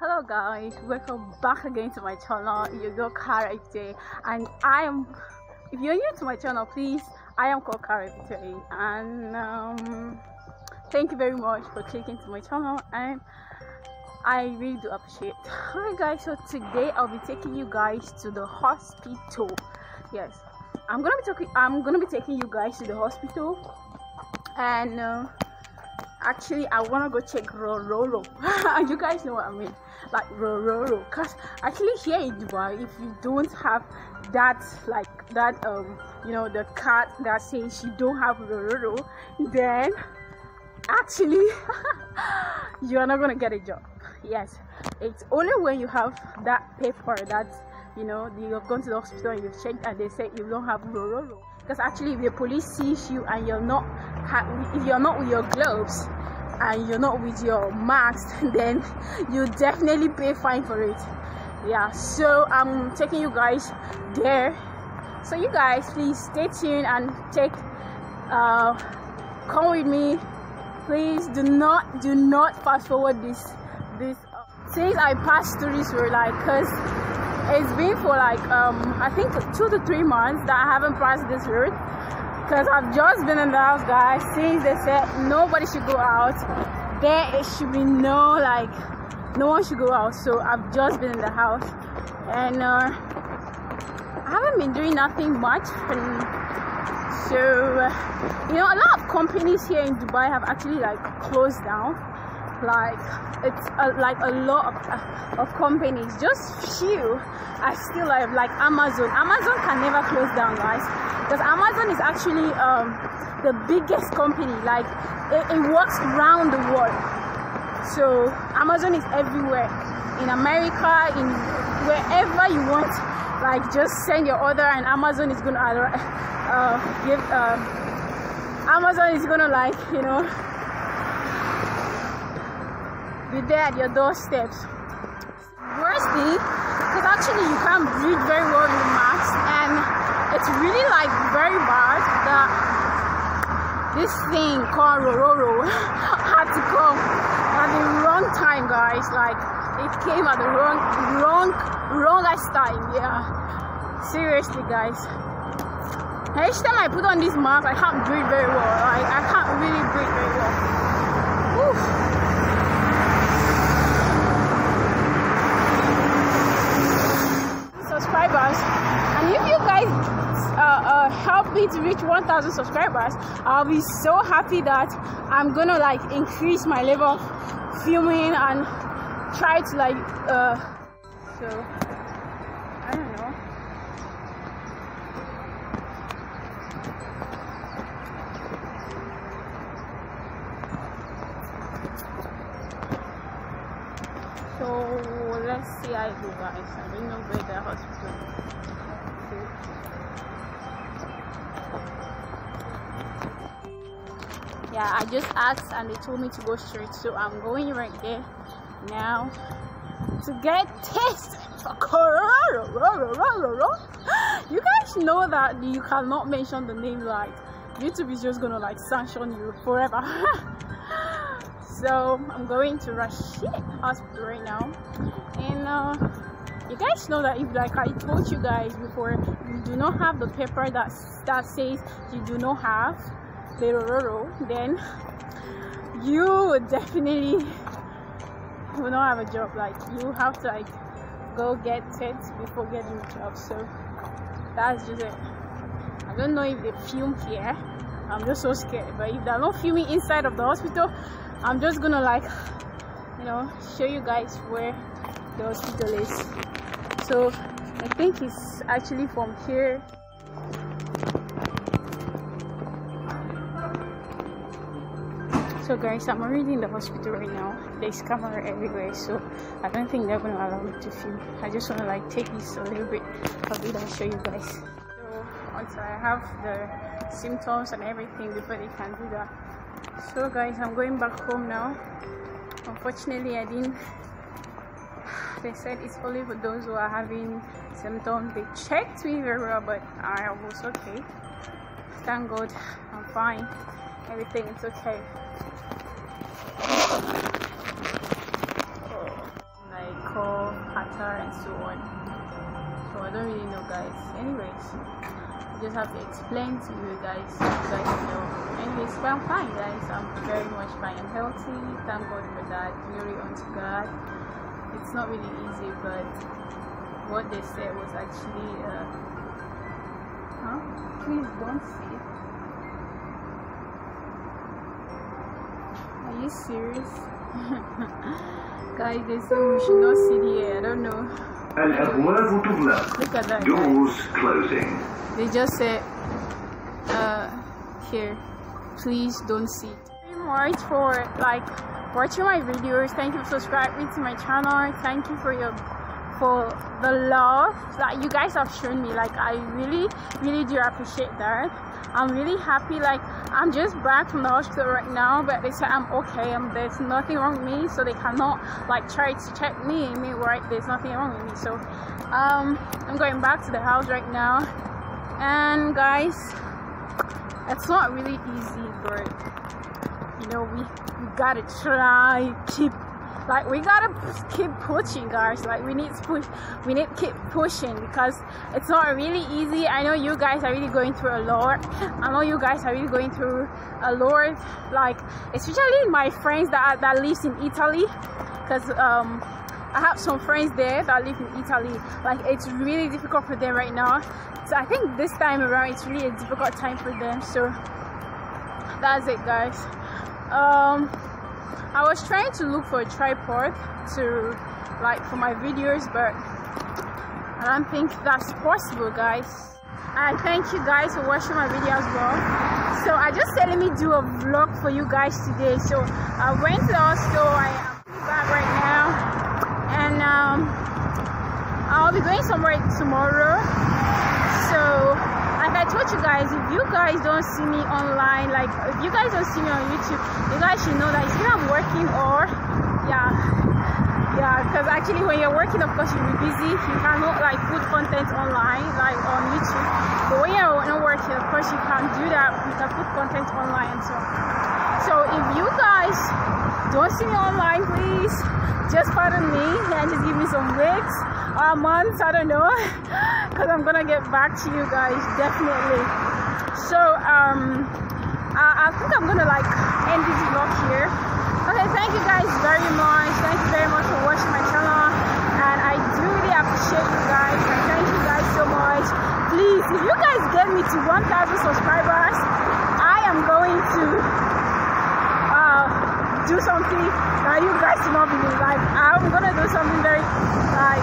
hello guys. Welcome back again to my channel. Your girl Cara today and I am if you're new to my channel please I am called Cara today and um, thank you very much for clicking to my channel. And I really do appreciate. Alright guys. So today I'll be taking you guys to the hospital. Yes. I'm gonna be talking I'm gonna be taking you guys to the hospital. And uh, actually I want to go check Rororo. you guys know what I mean, like Rororo. Cause actually here in Dubai, if you don't have that like that um you know the card that says you don't have Rororo, then actually you are not gonna get a job. Yes, it's only when you have that paper that you know you have gone to the hospital and you've checked and they say you don't have Rororo because actually if the police sees you and you're not if you're not with your gloves and you're not with your mask then you definitely pay fine for it. Yeah so i'm taking you guys there. So you guys please stay tuned and take uh come with me. Please do not do not fast forward this this uh, since i passed through this road like because it's been for like um i think two to three months that i haven't passed this route. Because i've just been in the house guys. Since they said nobody should go out there should be no like no one should go out. So i've just been in the house. And uh, i haven't been doing nothing much. And so uh, you know a lot of companies here in dubai have actually like closed down like it's like a lot of, of companies. Just few are still alive like amazon. Amazon can never close down guys because amazon is actually um, the biggest company. Like it, it works around the world. So amazon is everywhere. In america in wherever you want. Like just send your order and amazon is gonna uh, give uh, amazon is gonna like you know be there at your doorsteps. Worst thing, because actually you can't breathe very well in the mask, and it's really like very bad that this thing called Rororo had to come at the wrong time, guys. Like it came at the wrong, wrong, wrongest time. Yeah, seriously, guys. Each time I put on this mask, I can't breathe very well. Like I can't really breathe very well. Oof. Subscribers. And if you guys uh, uh, help me to reach 1000 subscribers i'll be so happy that i'm gonna like increase my level of filming and try to like uh, so i don't know I do guys. I don't know where the hospital is. yeah I just asked and they told me to go straight so I'm going right there now to get tested you guys know that you cannot mention the name like YouTube is just gonna like sanction you forever so i'm going to rashid hospital right now. And uh, you guys know that if like i told you guys before you do not have the paper that that says you do not have the then you definitely will not have a job. Like you have to like go get it before getting a job. So that's just it. I don't know if they film here i'm just so scared but if they're not filming inside of the hospital i'm just gonna like you know show you guys where the hospital is. So i think it's actually from here. So guys i'm already in the hospital right now. There's camera everywhere so i don't think they're gonna allow me to film. I just want to like take this a little bit of it and show you guys. So until i have the symptoms and everything before they can do that. So guys i'm going back home now. Unfortunately i didn't they said it's only for those who are having symptoms. They checked me very well but i was okay. Thank god i'm fine. Everything is okay. Like cough, catarrh and so on. So i don't really know guys. Anyways just have to explain to you guys so you guys know. Anyways but i'm fine guys. I'm very much fine i'm healthy. Thank god for that. Glory unto god. It's not really easy but what they said was actually uh, huh? Please don't see are you serious? Guys they said we should not sit here. I don't know. Look at that, Doors guys. closing. They just said, uh, here, please don't sit. Thank you much for like watching my videos. Thank you for subscribing to my channel. Thank you for your for the love that you guys have shown me. Like I really, really do appreciate that. I'm really happy. Like I'm just back from the hospital right now, but they said I'm okay. Um, there's nothing wrong with me, so they cannot like try to check me. I mean, right? There's nothing wrong with me. So um, I'm going back to the house right now, and guys, it's not really easy, but you know we we gotta try keep like we gotta keep pushing guys. Like we need to push we need to keep pushing because it's not really easy. I know you guys are really going through a lot. I know you guys are really going through a lot. Like especially my friends that that lives in italy because um I have some friends there that live in Italy. Like it's really difficult for them right now. So I think this time around it's really a difficult time for them. So that's it, guys. Um, I was trying to look for a tripod to like for my videos, but I don't think that's possible, guys. I thank you guys for watching my video as well. So I just said let me do a vlog for you guys today. So I went to the hospital. I am back right now and um, I'll be going somewhere tomorrow. So, like I told you guys, if you guys don't see me online, like if you guys don't see me on YouTube, you guys should know that it's either I'm working or, yeah, yeah. Because actually, when you're working, of course, you'll be busy. You cannot like put content online, like on YouTube. But when you're not working, of course, you can do that. You can put content online and so. So if you guys don't see me online, please just pardon me and just give me some weeks or months, I don't know, because I'm gonna get back to you guys definitely. So um, I, I think I'm gonna like end this vlog here. Okay, thank you guys very much. Thank you very much for watching my channel, and I do really appreciate you guys. And thank you guys so much. Please, if you guys get me to 1,000 subscribers, I am going to uh, do something that you guys do not believe. Like I'm gonna do something very like